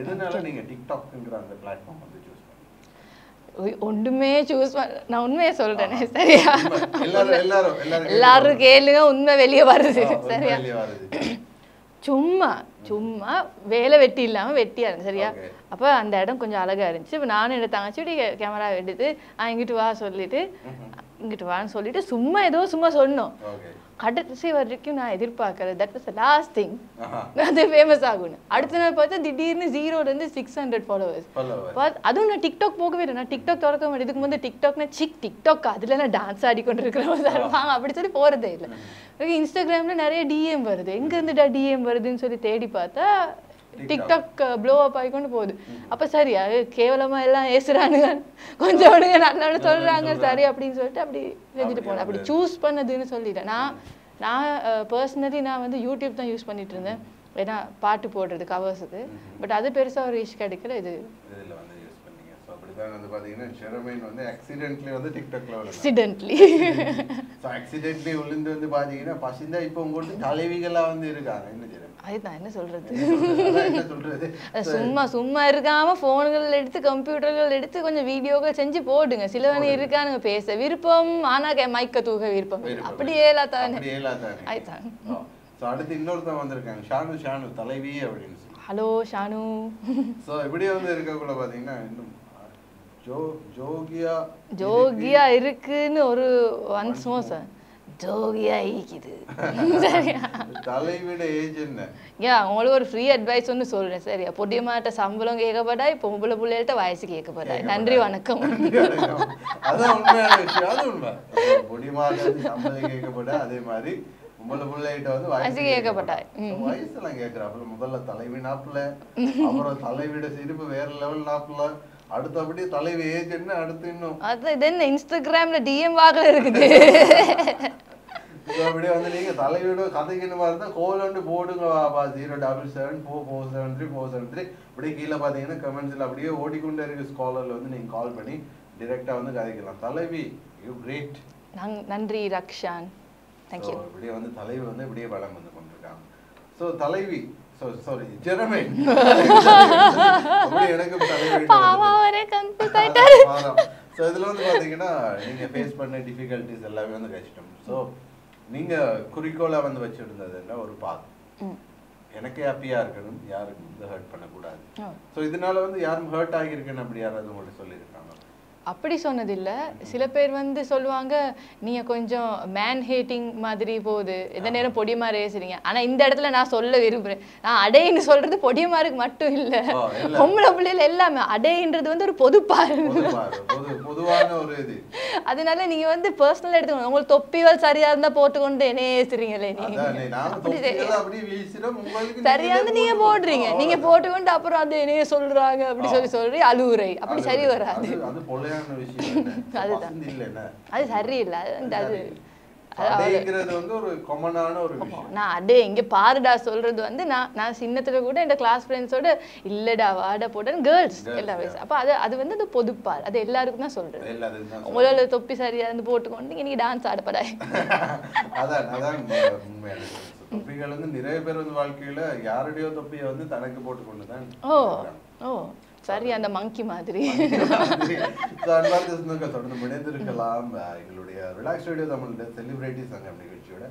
எதனால நீங்க டிக்டாக்ங்கிற அந்த பிளாட்ஃபார்ம் வந்து சூஸ் ஒண்ணுமே சூஸ் பண்ண நான் உண்மையை சொல்றேனே சரியா? எல்லாரும் எல்லாரும் எல்லாரும் எல்லாரும் கேளுங்க உண்மை வெளியே வருது சரியா? வெளிய வருது. சும்மா சும்மா வேலை வெட்டி இல்லாம வெட்டியா இருந்துச்சு சரியா. அப்ப அந்த இடம் கொஞ்சம் அழகா இருந்துச்சு. இப்ப நானும் என்னோட தங்கச்சி கேமரா எடுத்து ஆ இங்கிட்டு வா சொல்லிட்டு இங்கிட்டு வான்னு சொல்லிட்டு சும்மா ஏதோ சும்மா சொன்னோம். கடைசி வரைக்கும் நான் எதிர்பார்க்கறது தட் வாஸ் லாஸ்ட் திங் அது ஃபேமஸ் ஆகும்னு அடுத்த நாள் பார்த்தா திடீர்னு ஜீரோல இருந்து சிக்ஸ் ஹண்ட்ரட் ஃபாலோவர்ஸ் அதுவும் நான் டிக்டாக் போகவே இல்லை. நான் டிக்டாக் திறக்க மாட்டேன் இதுக்கு முந்தைய டிக்டாக்னா சிக் டிக்டாக் அதுல நான் டான்ஸ் ஆடிக்கொண்டு இருக்கிறவங்க சார் வாங்க அப்படி சொல்லி போறதே இல்லை. இன்ஸ்டாகிராம்ல நிறைய டிஎம் வருது. எங்க இருந்துடா டிஎம் வருதுன்னு சொல்லி தேடி பார்த்தா டிக்டாக் ப்ளோ அப் ஆகிக்கொண்டு போகுது. அப்ப சரி அது கேவலமா எல்லாம் ஏசுறானுங்க. கொஞ்சம் நல்லவனு சொல்றாங்க சரி அப்படின்னு சொல்லிட்டு அப்படி செஞ்சுட்டு போனேன். அப்படி சூஸ் பண்ணதுன்னு சொல்லிட்டேன். நான் நான் பர்சனலி நான் வந்து யூடியூப் தான் யூஸ் பண்ணிட்டு இருந்தேன். ஏன்னா பாட்டு போடுறது கவர்ஸுக்கு பட் அது பெருசா ஒரு ரீச் கிடைக்கல இது இதுல வந்து பாத்தீங்கன்னா ஷெரமைன் வந்து ஆக்சிடென்ட்லி வந்து டிக்டாக்ல ஆக்சிடென்ட்லி ஸோ ஆக்சிடென்ட்லி விழுந்து வந்து பாத்தீங்கன்னா பசிந்தா இப்போ உங்களுக்கு தலைவிகளா வந்து இருக்காங்க. என்ன அதுதான் என்ன சொல்றது? சும்மா சும்மா இருக்காம போன்கள் எடுத்து கம்ப்யூட்டர்கள் எடுத்து கொஞ்சம் வீடியோக்கள் செஞ்சு போடுங்க. சிலவனி இருக்கானுங்க பேச விருப்பம் ஆனா கே- மைக்க தூக்க விருப்பம். அப்படி அதுதான். அடுத்து இன்னொருத்தன் வந்திருக்காங்க. ஷானு ஷானு தலைவி அப்படின்னு ஹலோ ஷானு. ஸோ இப்படியே வந்து பாத்தீங்கன்னா இன்னும் ஜோகியா இருக்குன்னு ஒரு ஒன்ஸ் மோ சார் ஜோகியா ஈக்குது தலைவிட ஏஜ் என்ன? யா உங்களுக்கு ஒரு ஃப்ரீ அட்வைஸ் ஒன்று சொல்றேன் சரியா? பொடியமாட்ட சம்பளம் கேட்கப்படாய் பொம்பளை பிள்ளைகள்ட்ட வயசு கேட்கப்படாய் நன்றி வணக்கம். அதான் உண்மையான விஷயம் அது உண்மை. முடியுமாக சம்பளம் கேட்கப்பட்ட அதே மாதிரி உங்களை பிள்ளைகிட்ட வந்து வயசு. கேட்கப்பட்டாய் வயசுலாம் கேட்கறாப்புல முதல்ல தலைவி நாப்புல அப்புறம் தலைவிட சிரிப்பு வேற லெவல் நாப்புல. அடுத்து அப்படியே தலைவி ஏஜ் என்ன? அடுத்து இன்னும். அது என்ன? இன்ஸ்டாகிராம்ல டிஎம் வாக்கில் இருக்குது. அப்படியே வந்து நீங்க தலைவிட கதைக்கணுமா இருந்தா கோல் வந்து போடுங்க வாப்பா. Zero double seven four four seven three four seven three அப்படியே கீழே பார்த்தீங்கன்னா கமெண்ட்ஸில் அப்படியே ஓடிக்கொண்டே இருக்கு ஸ்காலர்ல வந்து நீங்க கால் பண்ணி டிரெக்டா வந்து கதைக்கலாம். தலைவி யூ கிரேட் நன்றி ரக்ஷான். தேங்க்யூ இப்படியே வந்து தலைவி வந்து இப்படியே வளம் வந்து கொண்டிருக்காங்க. ஸோ தலைவி ஸோ இதுல வந்து பாத்தீங்கன்னா நீங்க ஃபேஸ் பண்ண டிஃபிகல்ட்டிஸ் எல்லாமே வந்து கஷ்டம் ஸோ நீங்க குறிக்கோளா வந்து வச்சிருந்ததுன்னா ஒரு பாத். எனக்கு ஹாப்பியா இருக்கணும். யாருக்கும் ஹர்ட் பண்ணக்கூடாது. ஸோ இதனால வந்து யாரும் ஹர்ட் ஆகியிருக்குன்னு அப்படி யாராவது உங்கள்ட்ட சொல்லியிருக்காங்க அப்படி சொன்னதில்ல. சில பேர் வந்து சொல்லுவாங்க நீங்க கொஞ்சம் மேன் ஹேட்டிங் மாதிரி போகுது. எந்த நேரம் பொடியமாறு ஏசுறீங்க ஆனா இந்த இடத்துல நான் சொல்ல விரும்புறேன். நான் அடைன்னு சொல்றது பொடியமாருக்கு மட்டும் இல்ல. பொம்பளை பிள்ளைல எல்லாமே. அடைன்றது வந்து ஒரு பொதுப்பாரு பொதுவா பொது பொதுவான ஒரு இது. அதனால நீங்க வந்து பர்சனல் எடுத்துக்கணும் உங்களுக்கு தொப்பிகள் சரியா இருந்தா போட்டுக்கொண்டு என்ன ஏசுறீங்களே நீங்க அதானே, நானும் அப்படி தொப்பிகளை அப்படியே வீசிடும். உங்களுக்கு சரியா வந்து நீங்க போடுறீங்க. நீங்க போட்டுக்கொண்டு அப்புறம் அது என்னைய சொல்றாங்க அப்படி சொல்லி சொல்றீ அழுவுரை. அப்படி சரி வராது. பொள்ளையான விஷயம்? அதுதான். வசந்தி இல்ல என்ன? அது சரியில்லை. அது வந்து ஒரு காமனான ஒரு நான் அடே இங்க பாருடா சொல்றது வந்து நான் நான் சின்னத்துல கூட என் கிளாஸ் ஃப்ரெண்ட்ஸோட இல்லடா வாடா போட்டேன்னு கேர்ள்ஸ் எல்லா வயசு அப்ப அது அது வந்து அது பொதுப்பார் அது எல்லாருக்கும் தான் சொல்றது. உங்களோட தொப்பி சரியா இருந்து போட்டுக்கொண்டு நீங்க டான்ஸ் அதான் அதான். தொப்பிகள் வந்து நிறைய பேர் வந்து வாழ்க்கையில யாருடையோ தொப்பியை வந்து தனக்கு போட்டுக்கொண்டு தான் ஓ ஓ. சரி அந்த மங்கி மாதிரி. தொடர்ந்து இணைந்திருக்கலாம். எங்களுடைய ரிலாக்ஸ் ரேடியோ தமிழ் செலிபிரிட்டி சங்கம் நிகழ்ச்சியோட